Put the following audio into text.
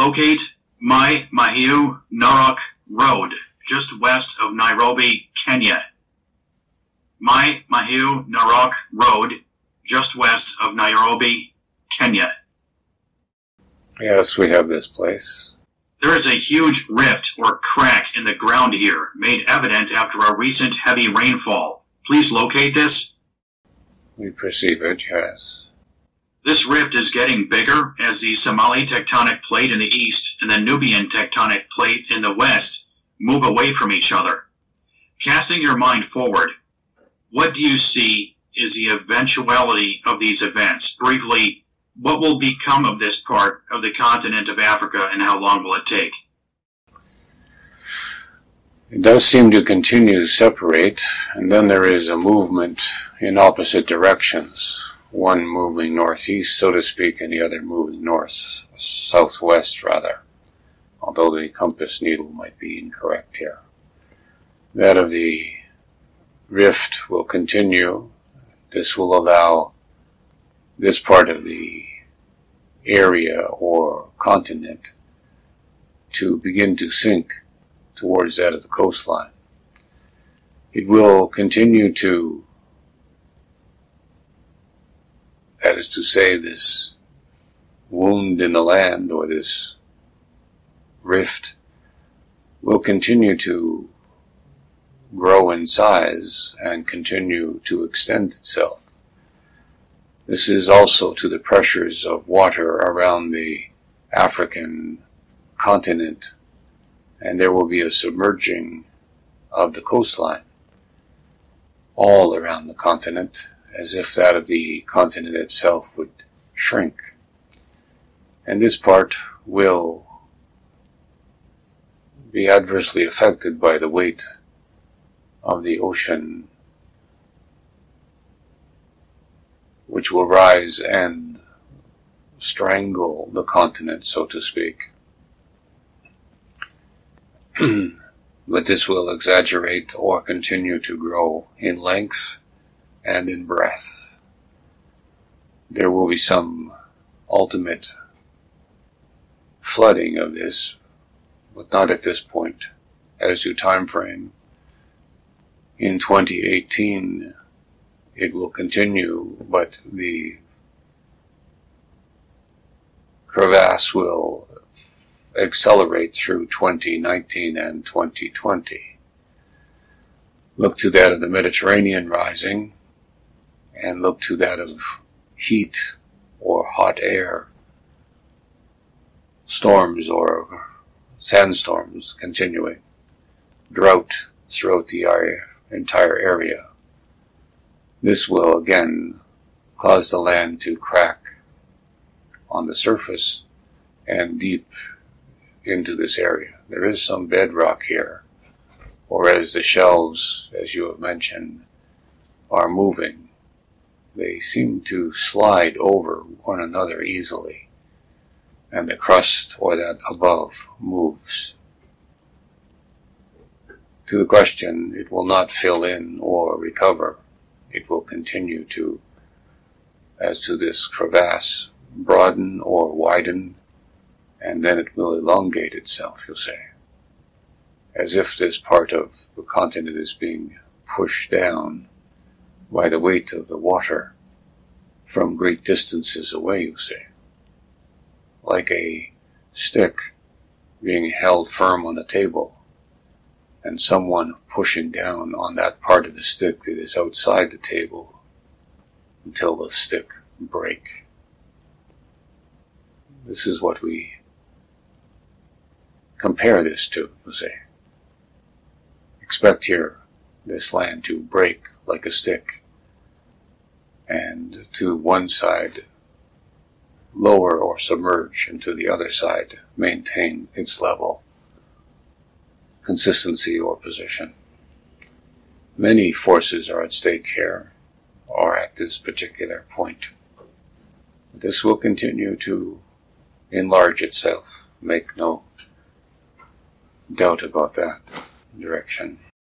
locate Mai Mahiu Narok Road, just west of Nairobi, Kenya. Mai Mahiu Narok Road, just west of Nairobi, Kenya. Yes, we have this place. There is a huge rift or crack in the ground here, made evident after a recent heavy rainfall. Please locate this. We perceive it, yes. This rift is getting bigger as the Somali tectonic plate in the east and the Nubian tectonic plate in the west move away from each other. Casting your mind forward, what do you see is the eventuality of these events? Briefly, what will become of this part of the continent of Africa and how long will it take? It does seem to continue to separate, and then there is a movement in opposite directions. One moving northeast, so to speak, and the other moving north, southwest rather, although the compass needle might be incorrect here. That of the rift will continue. This will allow this part of the area or continent to begin to sink towards that of the coastline. It will continue to, that to say, this wound in the land or this rift will continue to grow in size and continue to extend itself. This is also to the pressures of water around the African continent, and there will be a submerging of the coastline all around the continent, as if that of the continent itself would shrink. And this part will be adversely affected by the weight of the ocean which will rise and strangle the continent, so to speak. but this will exaggerate or continue to grow in length and in breath. There will be some ultimate flooding of this, but not at this point. As to time frame, in 2018, it will continue, but the crevasse will accelerate through 2019 and 2020. Look to that of the Mediterranean rising, and look to that of heat or hot air, storms or sandstorms continuing, drought throughout the entire area. This will again cause the land to crack on the surface and deep into this area. There is some bedrock here, or as the shelves, as you have mentioned, are moving, they seem to slide over one another easily, and the crust or that above moves. To the question, it will not fill in or recover it will continue to, as to this crevasse, broaden or widen, and then it will elongate itself, you'll say. As if this part of the continent is being pushed down by the weight of the water from great distances away, you say. Like a stick being held firm on a table and someone pushing down on that part of the stick that is outside the table until the stick break. This is what we compare this to, you say. Expect here this land to break like a stick and to one side lower or submerge and to the other side maintain its level consistency or position. Many forces are at stake here, or at this particular point. This will continue to enlarge itself, make no doubt about that direction.